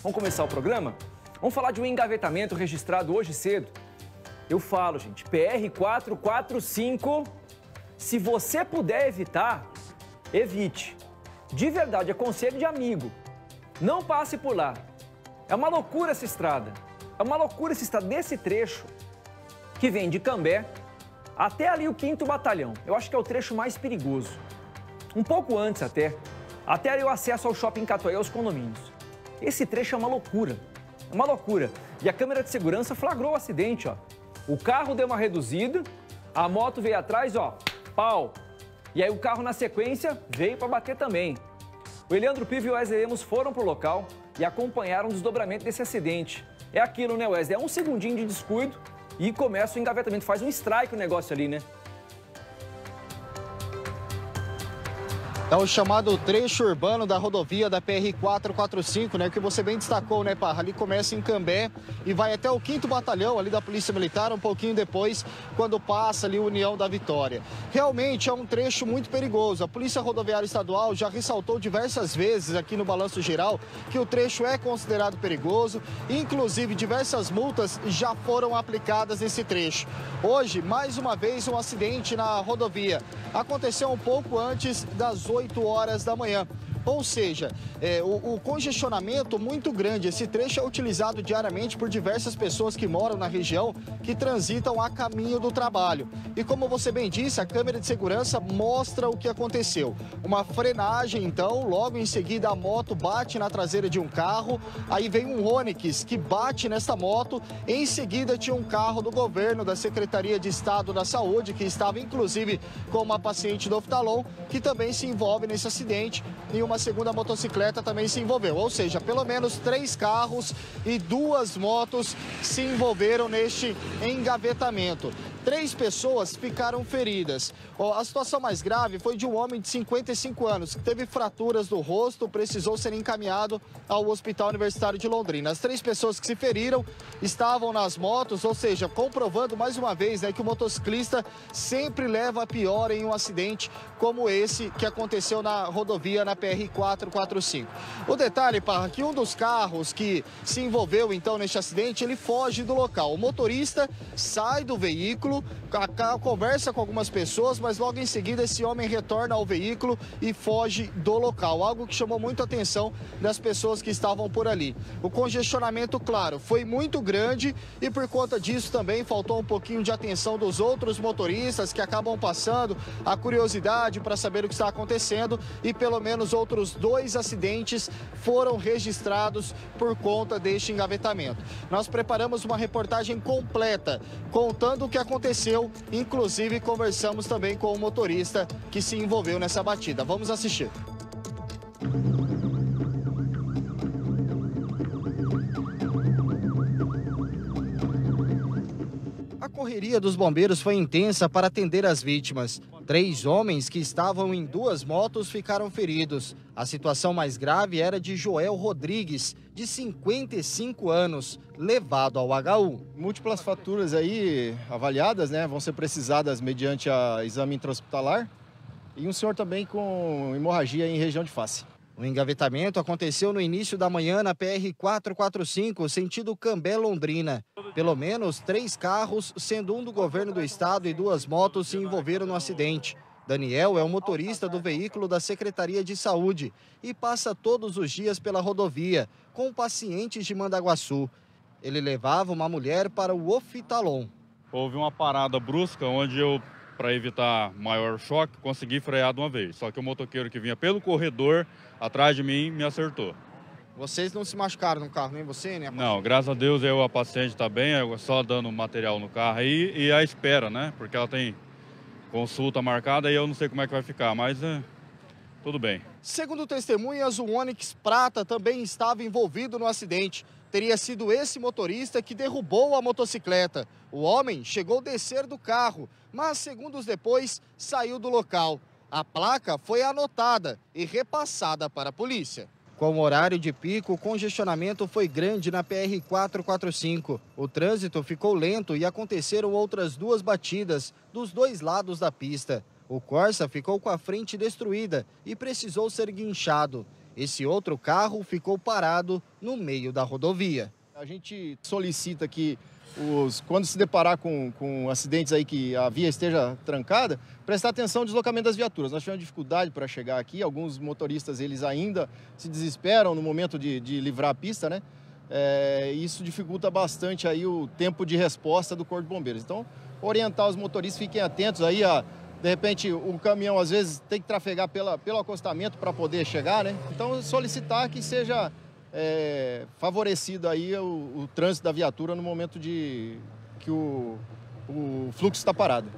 Vamos começar o programa? Vamos falar de um engavetamento registrado hoje cedo. Eu falo, gente, PR 445. Se você puder evitar, evite. De verdade, é conselho de amigo. Não passe por lá. É uma loucura essa estrada. É uma loucura essa estrada desse trecho que vem de Cambé até ali o 5 Batalhão. Eu acho que é o trecho mais perigoso. Um pouco antes até, até ali o acesso ao shopping Catuai aos condomínios. Esse trecho é uma loucura. É uma loucura. E a câmera de segurança flagrou o acidente, ó. O carro deu uma reduzida, a moto veio atrás, ó, pau. E aí o carro na sequência veio para bater também. O Eliandro Pivo e o Wesley Lemos foram para o local e acompanharam o desdobramento desse acidente. É aquilo, né, Wesley? É um segundinho de descuido e começa o engavetamento. Faz um strike o negócio ali, né? É o chamado trecho urbano da rodovia da PR 445, né? Que você bem destacou, né, Parra? Ali começa em Cambé e vai até o 5 Batalhão ali da Polícia Militar, um pouquinho depois, quando passa ali União da Vitória. Realmente é um trecho muito perigoso. A Polícia Rodoviária Estadual já ressaltou diversas vezes aqui no Balanço Geral que o trecho é considerado perigoso. Inclusive, diversas multas já foram aplicadas nesse trecho. Hoje, mais uma vez, um acidente na rodovia. Aconteceu um pouco antes das 8 8 horas da manhã. Ou seja, é, o, o, congestionamento muito grande. Esse trecho é utilizado diariamente por diversas pessoas que moram na região, que transitam a caminho do trabalho. E como você bem disse, a câmera de segurança mostra o que aconteceu. Uma frenagem, então, logo em seguida a moto bate na traseira de um carro, aí vem um Onix que bate nessa moto, em seguida tinha um carro do governo, da Secretaria de Estado da Saúde, que estava inclusive com uma paciente do oftalon, que também se envolve nesse acidente, e uma segunda motocicleta também se envolveu. Ou seja, pelo menos três carros e duas motos se envolveram neste engavetamento. Três pessoas ficaram feridas. A situação mais grave foi de um homem de 55 anos que teve fraturas do rosto, precisou ser encaminhado ao Hospital Universitário de Londrina. As três pessoas que se feriram estavam nas motos, ou seja, comprovando mais uma vez né, que o motociclista sempre leva a pior em um acidente como esse que aconteceu na rodovia na PR 445. O detalhe, Parra, que um dos carros que se envolveu então neste acidente, ele foge do local. O motorista sai do veículo conversa com algumas pessoas, mas logo em seguida esse homem retorna ao veículo e foge do local. Algo que chamou muito a atenção das pessoas que estavam por ali. O congestionamento, claro, foi muito grande e por conta disso também faltou um pouquinho de atenção dos outros motoristas que acabam passando a curiosidade para saber o que está acontecendo e pelo menos outros dois acidentes foram registrados por conta deste engavetamento. Nós preparamos uma reportagem completa contando o que aconteceu aconteceu. Inclusive, conversamos também com o motorista que se envolveu nessa batida. Vamos assistir. A correria dos bombeiros foi intensa para atender as vítimas. Três homens que estavam em duas motos ficaram feridos. A situação mais grave era de Joel Rodrigues, de 55 anos, levado ao HU. Múltiplas faturas aí avaliadas, né, vão ser precisadas mediante a exame intra-hospitalar. E um senhor também com hemorragia em região de face. O engavetamento aconteceu no início da manhã na PR 445, sentido Cambé Londrina. Pelo menos três carros, sendo um do governo do estado e duas motos, se envolveram no acidente. Daniel é o motorista do veículo da Secretaria de Saúde e passa todos os dias pela rodovia com pacientes de Mandaguaçu. Ele levava uma mulher para o Ofitalon. Houve uma parada brusca onde eu, para evitar maior choque, consegui frear de uma vez. Só que o motoqueiro que vinha pelo corredor atrás de mim me acertou. Vocês não se machucaram no carro, nem você, nem a paciente? Não, graças a Deus eu, a paciente está bem, só dando material no carro aí e a espera, né? Porque ela tem consulta marcada e eu não sei como é que vai ficar, mas é, tudo bem. Segundo testemunhas, o Onix Prata também estava envolvido no acidente. Teria sido esse motorista que derrubou a motocicleta. O homem chegou a descer do carro, mas segundos depois saiu do local. A placa foi anotada e repassada para a polícia. Com o horário de pico, o congestionamento foi grande na PR 445. O trânsito ficou lento e aconteceram outras duas batidas dos dois lados da pista. O Corsa ficou com a frente destruída e precisou ser guinchado. Esse outro carro ficou parado no meio da rodovia. A gente solicita que os, quando se deparar com, com acidentes aí que a via esteja trancada, prestar atenção no deslocamento das viaturas. Nós tivemos dificuldade para chegar aqui, alguns motoristas eles ainda se desesperam no momento de, de livrar a pista, né? É, isso dificulta bastante aí o tempo de resposta do Corpo de Bombeiros. Então, orientar os motoristas, fiquem atentos aí a, de repente, o caminhão às vezes tem que trafegar pela, pelo acostamento para poder chegar, né? Então, solicitar que seja é, favorecido aí o, o, trânsito da viatura no momento de que o, o fluxo está parado.